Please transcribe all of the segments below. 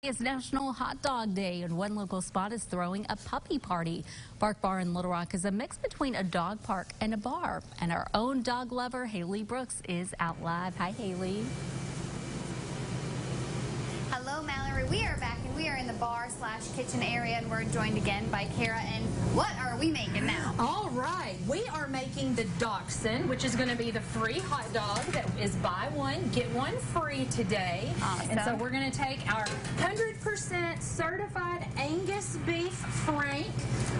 It's National Hot Dog Day, and one local spot is throwing a puppy party. Bark Bar in Little Rock is a mix between a dog park and a bar. And our own dog lover, Haylee Brooks, is out live. Hi, Haylee. Hello, Mallory. We are back and we are in the bar slash kitchen area, and we're joined again by Kara. And what we making now? All right, we are making the Dachshund, which is going to be the free hot dog that is buy one, get one free today. Awesome. And so we're going to take our 100% certified Angus beef frank.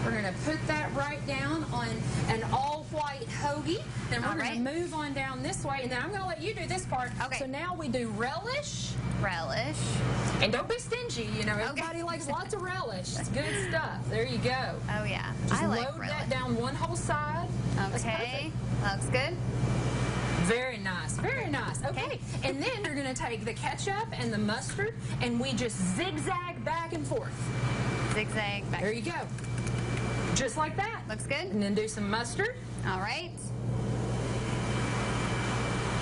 We're going to put that right down on an all white hoagie. Then we're All going right. to move on down this way, and then I'm going to let you do this part. Okay. So now we do relish. Relish. And don't be stingy, you know, everybody likes lots of relish. It's good stuff. There you go. Oh, yeah. Just I like load relish. that down one whole side. Okay. Looks good. Very nice, very nice. Okay, Okay. and then you're gonna take the ketchup and the mustard, and we just zigzag back and forth. Zigzag back. There you go. Just like that. Looks good. And then do some mustard. All right.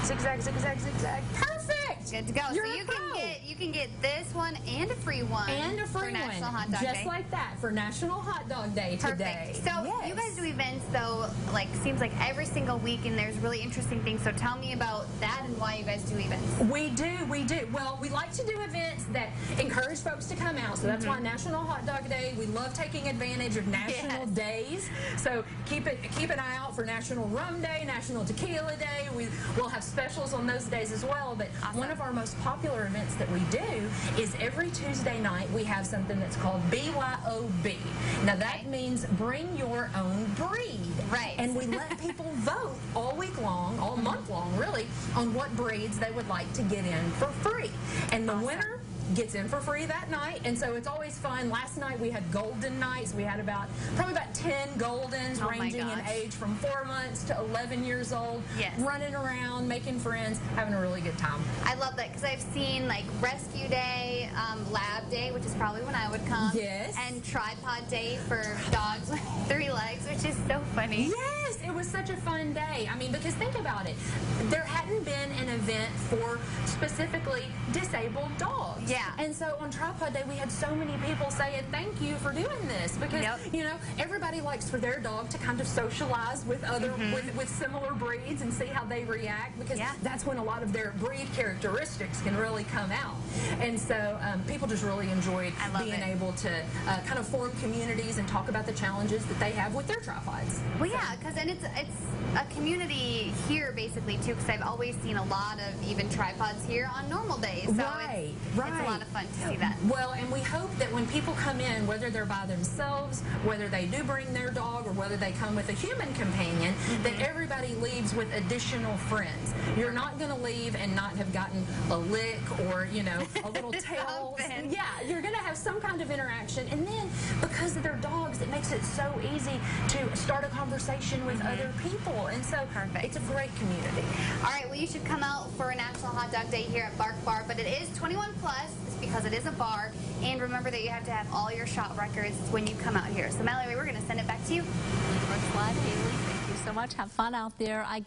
Zigzag, zigzag, zigzag. Perfect. Good to go. You're so you can get you can get this one and a free one. and a for free National one, Hot Dog just Day. like that for National Hot Dog Day Perfect. today. So Yes. you guys do events though, like seems like every single week, and there's really interesting things. So tell me about that and why you guys do events. We do, we do. Well, we like to do events that encourage folks to come out. So that's why mm-hmm. National Hot Dog Day. We love taking advantage of national Yes. days. So keep it, keep an eye out for National Rum Day, National Tequila Day. We will have specials on those days as well. But Awesome. one of our most popular events that we do is every Tuesday night we have something that's called BYOB. Now that means bring your own breed. Right. And we let people vote all week long, all mm-hmm. month long, really, on what breeds they would like to get in for free. And the Awesome. winner gets in for free that night. And so it's always fun. Last night we had golden nights. We had about probably about 10 goldens Oh ranging in age from 4 months to 11 years old, Yes. running around, making friends, having a really good time. I love that because I've seen like Rescue Day, um, Lab Day, which is probably when I would come. Yes. And Tripod Day for dogs with three legs, which is so funny. Yes, it was such a fun day. I mean, because think about it. There hadn't been an event for specifically disabled dogs. Yeah. And so on Tripod Day, we had so many people saying thank you for doing this because, Yep. you know, everybody likes for their dog to kind of socialize with other, mm-hmm. with, with similar breeds and see how they react because. Yeah. that's when a lot of their breed characteristics can really come out. And so um, people just really enjoyed being it. able to uh, kind of form communities and talk about the challenges that they have with their tripods. Well, yeah, because and it's it's a community here basically too. Because I've always seen a lot of even tripods here on normal days. So Right, it's, it's a lot of fun to see that. Well, and we hope that when people come in, whether they're by themselves, whether they do bring their dog, or whether they come with a human companion, that Mm-hmm. everybody leaves with additional friends. You're not going to leave and not have gotten a lick or, you know, a little tail. Yeah, you're going to have some kind of interaction. And then because of their dogs, it makes it so easy to start a conversation with mm-hmm. other people. And so. Perfect. it's a great community. All right, well, you should come out for a National Hot Dog Day here at Bark Bar, but it is 21 plus it's because it is a bar. And remember that you have to have all your shot records when you come out here. So, Mallory, we're going to send it back to you. Brooks Thank you so much. Have fun out there. I